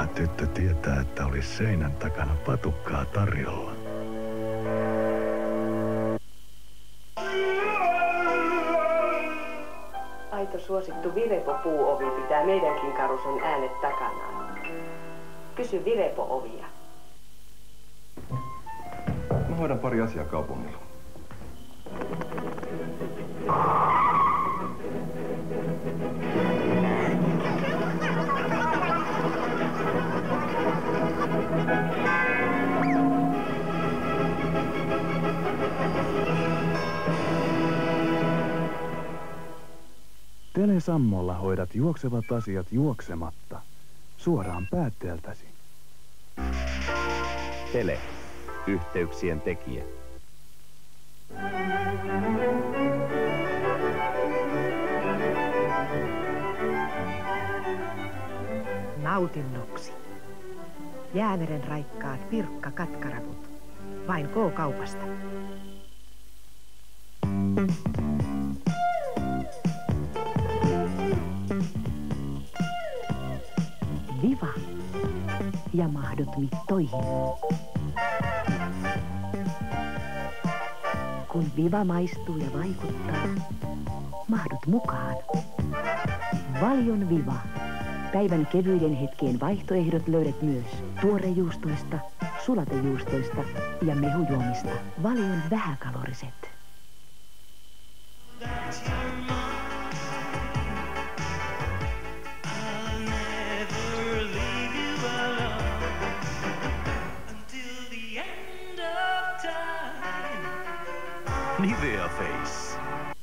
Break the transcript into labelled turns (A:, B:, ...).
A: Taitaa tyttö tietää, että olisi seinän takana patukkaa tarjolla.
B: Aito suosittu Virepo-puuovi pitää meidänkin karuson äänet takanaan. Kysy Virepo-ovia.
C: Mä hoidan pari asiaa kaupungilla.
A: Telesammolla hoidat juoksevat asiat juoksematta. Suoraan päätteeltäsi.
D: Tele. Yhteyksien tekijä.
E: Nautinnoksi. Jäämeren raikkaat pirkka katkaravut. Vain K-kaupasta. Viva ja mahdut mittoihin. Kun Viva maistuu ja vaikuttaa, mahdut mukaan. Valion Viva. Päivän kevyiden hetkien vaihtoehdot löydät myös tuorejuustoista, sulatejuustoista ja mehujuomista. Valion vähäkaloriset.
D: Nivea Face.